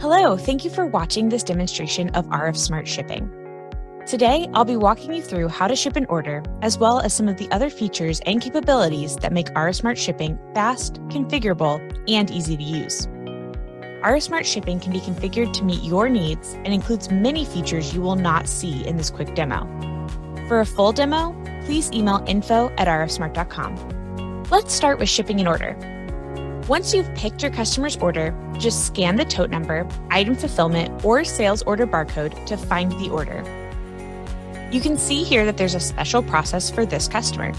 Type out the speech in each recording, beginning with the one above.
Hello, thank you for watching this demonstration of RF Smart Shipping. Today, I'll be walking you through how to ship an order, as well as some of the other features and capabilities that make RF Smart Shipping fast, configurable, and easy to use. RF Smart Shipping can be configured to meet your needs and includes many features you will not see in this quick demo. For a full demo, please email info at rfsmart.com. Let's start with shipping an order. Once you've picked your customer's order, just scan the tote number, item fulfillment, or sales order barcode to find the order. You can see here that there's a special process for this customer.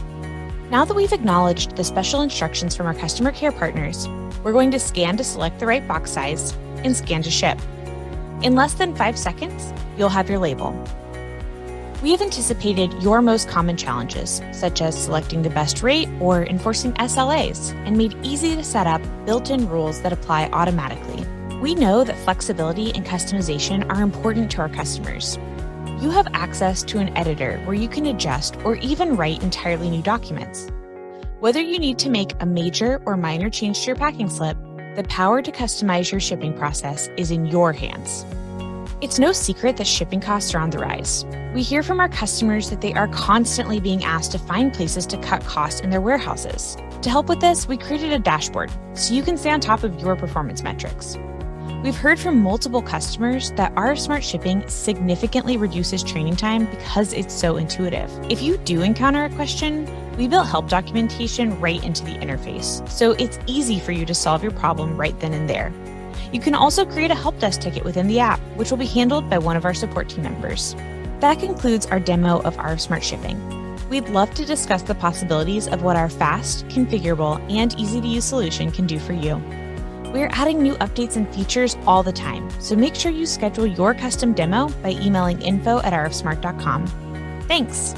Now that we've acknowledged the special instructions from our customer care partners, we're going to scan to select the right box size and scan to ship. In less than five seconds, you'll have your label. We have anticipated your most common challenges, such as selecting the best rate or enforcing SLAs, and made easy to set up built in rules that apply automatically. We know that flexibility and customization are important to our customers. You have access to an editor where you can adjust or even write entirely new documents. Whether you need to make a major or minor change to your packing slip, the power to customize your shipping process is in your hands. It's no secret that shipping costs are on the rise. We hear from our customers that they are constantly being asked to find places to cut costs in their warehouses. To help with this, we created a dashboard so you can stay on top of your performance metrics. We've heard from multiple customers that RF Smart shipping significantly reduces training time because it's so intuitive. If you do encounter a question, we built help documentation right into the interface, so it's easy for you to solve your problem right then and there. You can also create a help desk ticket within the app, which will be handled by one of our support team members. That concludes our demo of RF Smart Shipping. We'd love to discuss the possibilities of what our fast, configurable, and easy to use solution can do for you. We're adding new updates and features all the time, so make sure you schedule your custom demo by emailing info at rfsmart.com. Thanks!